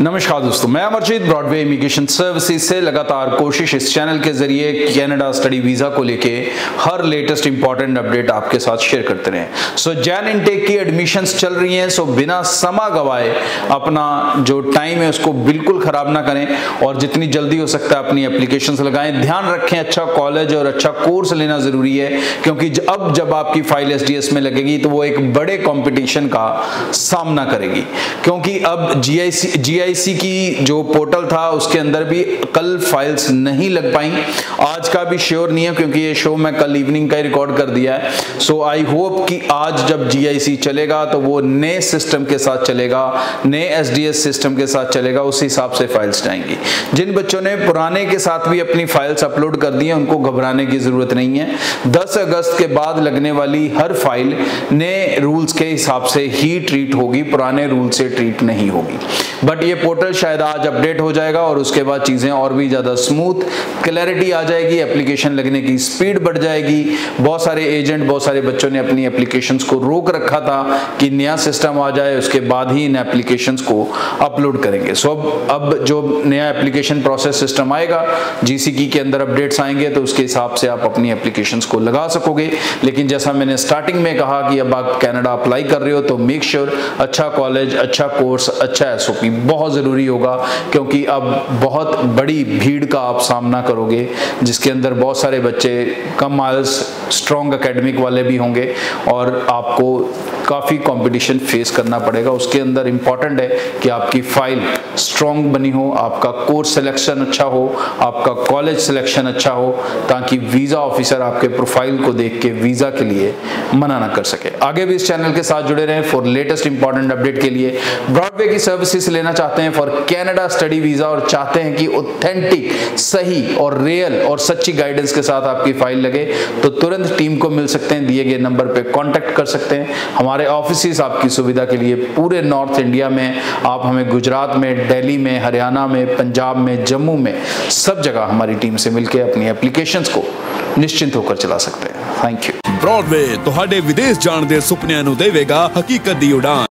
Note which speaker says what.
Speaker 1: नमस्कार दोस्तों, मैं अमरजीत ब्रॉडवे इमिग्रेशन सर्विसेज़ से लगातार कोशिश इस चैनल के ज़रिए कनाडा स्टडी वीज़ा को लेके हर लेटेस्ट इंपॉर्टेंट अपडेट आपके साथ शेयर करते रहे। सो जैन इनटेक की एडमिशंस चल रही हैं सो बिना समा गवाए अपना जो टाइम है उसको बिल्कुल ख़राब ना करें और जितनी जल्दी हो सकता है अपनी एप्लीकेशन लगाएँ। ध्यान रखें अच्छा कॉलेज और अच्छा कोर्स लेना ज़रूरी है, क्योंकि अब जब आपकी फ़ाइल एसडीएस में लगेगी तो वो एक बड़े कॉम्पिटिशन का सामना करेगी। क्योंकि अब जी आई जीआईसी की जो पोर्टल था, उसके अंदर भी कल फाइल्स नहीं लग पाई। आज का भी श्योर नहीं है, क्योंकि ये शो मैं कल इवनिंग का ही रिकॉर्ड कर दिया है। सो आई होप कि आज जब जीआईसी चलेगा तो वो नए सिस्टम के साथ चलेगा, नए एसडीएस सिस्टम के साथ चलेगा, उस हिसाब से फाइल्स जाएँगी। जिन बच्चों ने पुराने के साथ भी अपनी फाइल्स अपलोड कर दी है, उनको घबराने की ज़रूरत नहीं है। दस अगस्त के बाद लगने वाली हर फ़ाइल नए रूल्स के हिसाब से ही ट्रीट होगी, पुराने रूल से ट्रीट नहीं होगी। बट ये पोर्टल शायद आज अपडेट हो जाएगा और उसके बाद चीज़ें और भी ज़्यादा स्मूथ क्लैरिटी आ जाएगी एप्लीकेशन लगने की स्पीड बढ़ जाएगी। बहुत सारे एजेंट बहुत सारे बच्चों ने अपनी एप्लीकेशन को रोक रखा था कि नया सिस्टम आ जाए, उसके बाद ही इन एप्लीकेशन को अपलोड करेंगे। सो अब अब जो नया एप्लीकेशन प्रोसेस सिस्टम आएगा जीसीकी के अंदर अपडेट्स आएँगे तो उसके हिसाब से आप अपनी एप्लीकेशन को लगा सकोगे। लेकिन जैसा मैंने स्टार्टिंग में कहा कि अब आप कैनेडा अप्लाई कर रहे हो तो मेक श्योर sure अच्छा कॉलेज अच्छा कोर्स अच्छा एसओपी बहुत ज़रूरी होगा, क्योंकि अब बहुत बड़ी भीड़ का आप सामना करोगे, जिसके अंदर बहुत सारे बच्चे, कम माइल्स स्ट्रॉन्ग एकेडमिक वाले भी होंगे, और आपको काफ़ी कंपटीशन फेस करना पड़ेगा। उसके अंदर इंपॉर्टेंट है कि आपकी फ़ाइल स्ट्रॉन्ग बनी हो, आपका कोर्स सिलेक्शन अच्छा हो, आपका कॉलेज सिलेक्शन अच्छा हो, ताकि वीज़ा ऑफिसर आपके प्रोफ़ाइल को देख के वीज़ा के लिए मना ना कर सके। आगे भी इस चैनल के साथ जुड़े रहें फॉर लेटेस्ट इंपॉर्टेंट अपडेट के लिए। ब्रॉडवे की सर्विसेज़ लेना चाहते हैं फॉर कैनेडा स्टडी वीज़ा और चाहते हैं कि ऑथेंटिक सही और रियल और सच्ची गाइडेंस के साथ आपकी फ़ाइल लगे तो तुरंत टीम को मिल सकते हैं, दिए गए नंबर पर कॉन्टेक्ट कर सकते हैं। हमारे ऑफिस आपकी सुविधा के लिए पूरे नॉर्थ इंडिया में आप हमें गुजरात में दिल्ली में हरियाणा में पंजाब में जम्मू में सब जगह हमारी टीम से मिलकर अपनी एप्लीकेशंस को निश्चिंत होकर चला सकते हैं थैंक यू
Speaker 2: ਬ੍ਰੌਡਵੇ ਤੁਹਾਡੇ ਵਿਦੇਸ਼ ਜਾਣ ਦੇ ਸੁਪਨਿਆਂ ਨੂੰ ਦੇਵੇਗਾ ਹਕੀਕਤ ਦੀ ਉਡਾਨ